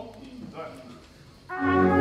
Talking Thunder.